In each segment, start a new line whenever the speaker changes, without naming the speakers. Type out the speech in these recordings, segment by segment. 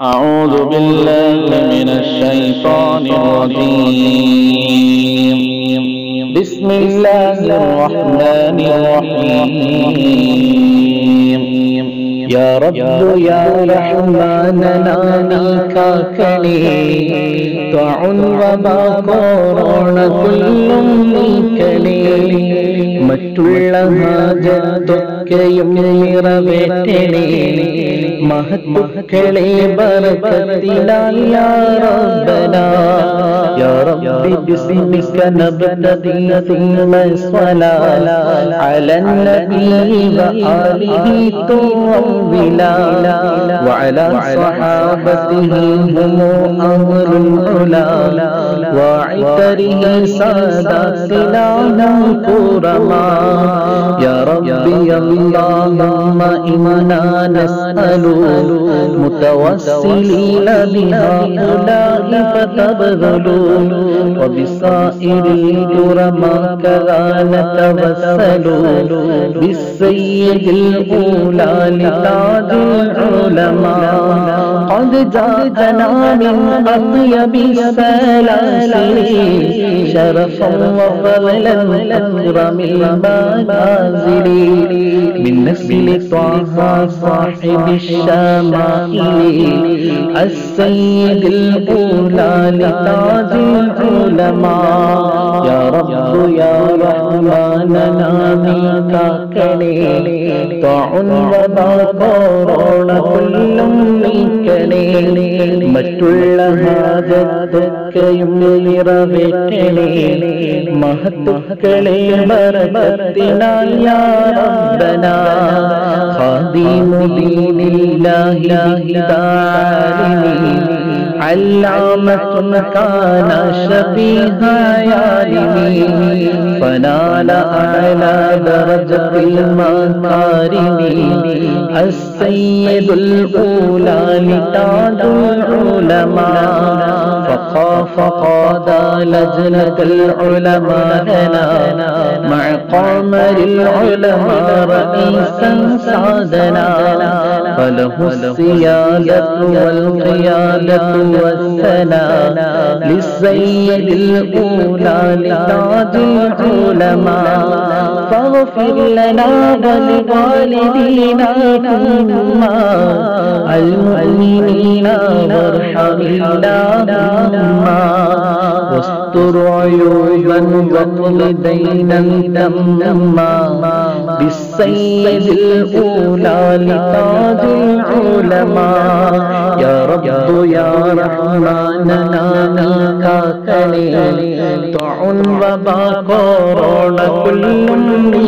أعوذ بالله من الشيطان الرجيم بسم الله الرحمن الرحيم يا رب يا رحمن ناني കാക്കണേ ത്വഉൻ വബാ കൊറോണ കുല്ലും നീക്കണേ മറ്റുള്ള ഹാജത്തൊക്കെയും നിറവേറ്റണേ മഹത്തുക്കളെ ബർക്കത്തിനാൽ യാ റബ്ബനാ യാ റബ്ബി ബിസ്മിക നബ്തദി ثم الصلاة على النبي وآله طولا وعلى صحابته هم أهل العلا وعتره ساداتنا كرما يا ربي اللهم إنا نسأل متوسلين بهؤلاء فتبذلوا وبسائر الكرما كذا نتوسل بالسيد الأولى لتاج العلماء قد جاءنا من أطيب السلاسل شرفا وفضلا أكرم المنازل من نسل طه صاحب الشمائل السيد الأولى لتاج العلماء يا رب يا رحمن منك كلي طعن وما كورونا كل منك മറ്റുള്ള ഹാജത്തൊക്കെയും നിറവേറ്റണേ മഹത്തുക്കളെ മറമത്തിനായി യാറബന ഖാദിമുദീനില്ലാഹി താലിമീ علامة كان شبيه عالمي فنال أعلى درجة المكارم السيد الأولى لتاج العلماء فخاف قاد لجنة العلماء هنا مع قمر العلماء رئيسا سعدنا. فله السيادة والقيادة والثناء. للسيد الأولى لتاج العلماء. فاغفر لنا ولوالدينا ثم المؤمنين وارحم اللهم لما واستر عيوبا واطل دينا تما بالسيد الأولى لتاج العلماء. يا رب يا رحمن نانيكا كلي. طعن وبا كورونا كل مني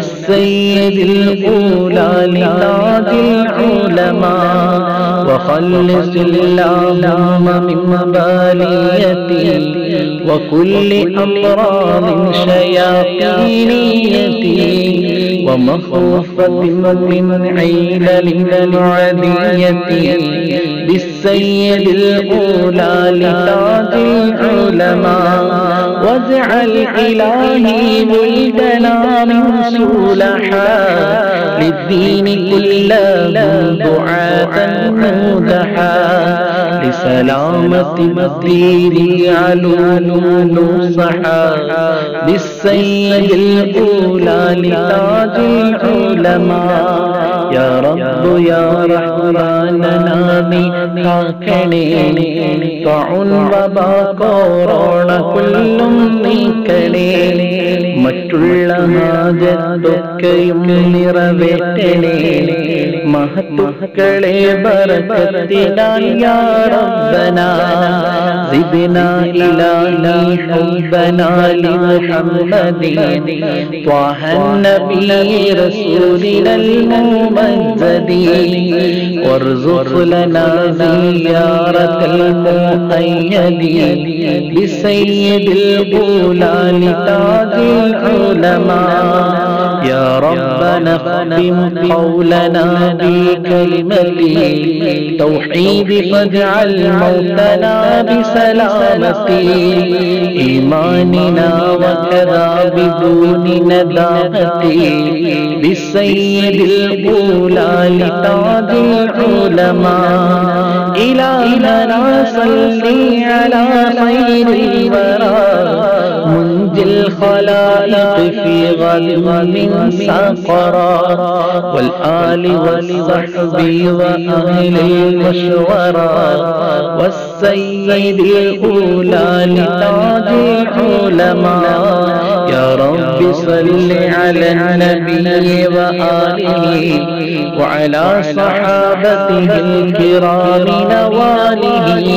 بالسيد الأولى لتاج العلماء. وخلص اللهم من باليتي وكل أمراض شياطينيتي. ومخوفة من علل العدية بالسيد الأولى لتاج العلماء. واجعل إلهي من صلحا للدين كله دعاة مودحا لسلامة الدين علوم نصحا بالسيد الأولى لتاج العلماء യാ റബ്ബു യാ റഹ്മാനനാമി കാക്കണേ തഉൻ വബാ കൊറോണ കുല്ലും നീക്കണേ മറ്റുള്ള ഹാജത്തൊക്കെയും നിറവേറ്റണേ. മഹത്തുക്കളെ ബറക്കത്തിനാൽ യാ റബ്ബനാ സിദ്നാ ഇലാഹി ഹുബ്ബനാ لمحمد طه النبي رسولنا الممجد وارزق لنا زيارة المؤيد بسيد الأولى لتاج العلماء يا ربنا اختم قولنا بكلمة توحيد فاجعل موتنا بسلامة. إيماننا وكذا بدون ندامة. بالسيد الأولى لتاج العلماء. إلهنا صل على خير الورى. الخلائق في غد من سقرا والآل والصحب وأهل المشورى والسيد الأولى لتاج العلماء. يا رب صل على النبي وآله وعلى صحابته الكرام نواله.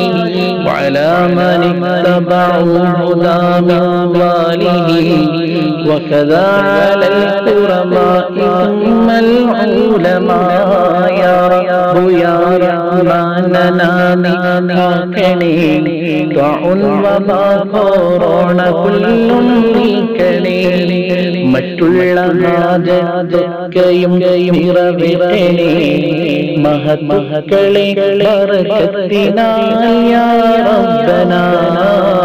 وعلى من اتبعوا هدى من ضاله وكذا على الكرماء ثم العلماء يا رب يا رحمننا നീക്കണേ വമാ കോറോണ പുല്ലും നീക്കണേ മറ്റുള്ള ഹാജൊക്കെയും നിറവേറ്റണേ മഹത്മക്കളെ ബറക്കത്തിനായ ربنا